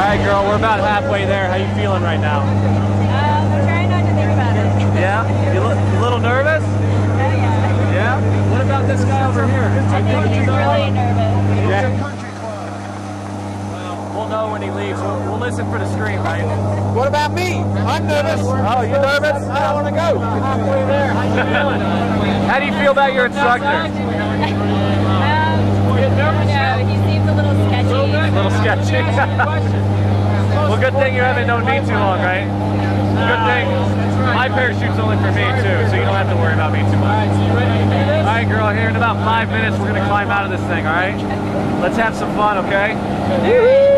All right, girl, we're about halfway there. How you feeling right now? Um, I'm trying not to think about it. Yeah? You look a little nervous? Oh, yeah. Yeah? What about this guy over here? I think he's really nervous. Yeah. Country club. Well, we'll know when he leaves. We'll, we'll listen for the scream, right? What about me? I'm nervous. Oh, you nervous? I don't want to go. halfway there. How you feeling? How do you feel about your instructor? Um, you know, he seems a little little sketchy. well, good thing you haven't known me too long, right? Good thing. My parachute's only for me too, so you don't have to worry about me too much. All right, girl. Here in about five minutes, we're gonna climb out of this thing. All right? Let's have some fun, okay?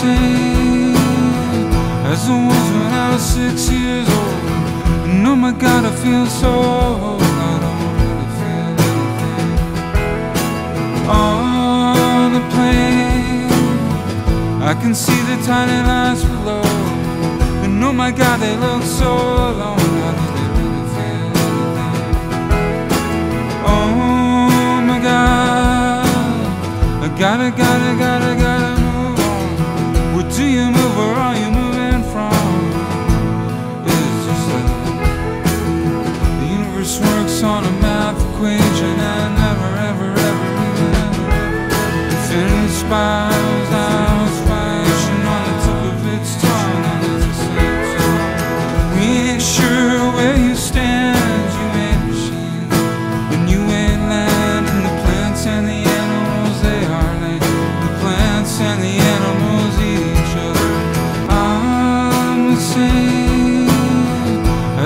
Same as I was when I was six years old. And oh my God, I feel so old. I don't really feel anything. On the plane, I can see the tiny lights below. And oh my God, they look so alone. How do they really feel anything? Oh my God. I gotta, gotta, gotta Where are you moving from? The universe works on a math equation never, ever, ever,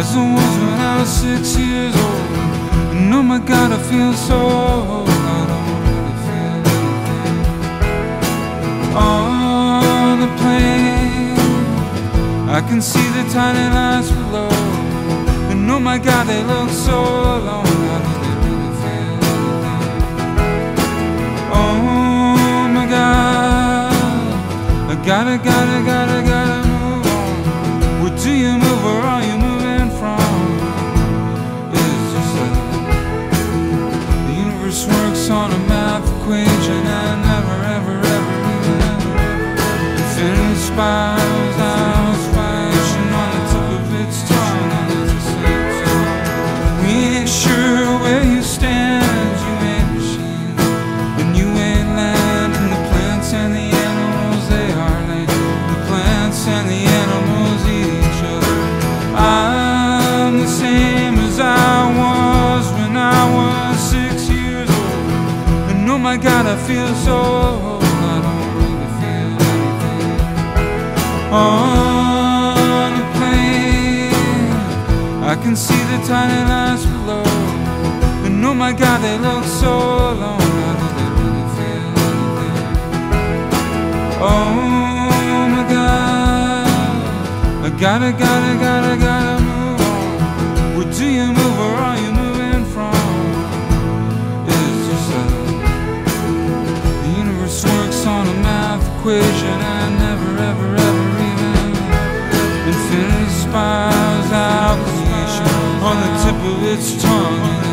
as I was when I was six years old, and oh my God, I feel so old. I don't really feel anything on the plane. I can see the tiny lights below. And oh my God, they look so equation I never, ever, ever, even ever, ever. Infinity spirals out, I feel so old. I don't really feel anything on the plane. I can see the tiny lights below, and oh my God, they look so alone. How do they really feel anything? Oh my God, I gotta, gotta, gotta, gotta infinity out creation on the tip of its tongue.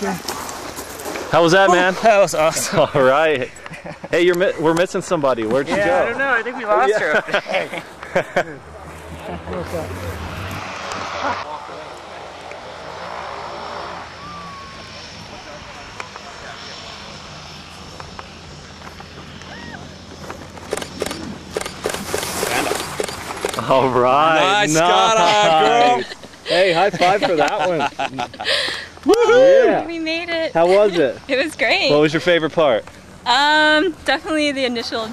How was that, man? That was awesome. All right. Hey, you're mi- we're missing somebody. Where'd you Yeah, go? I don't know. I think we lost Yeah. her. up there. All right. Nice, got her, uh, girl. Hey, high five for that one. Woohoo! Yeah. We made it. How was it? It was great. What was your favorite part? Um, definitely the initial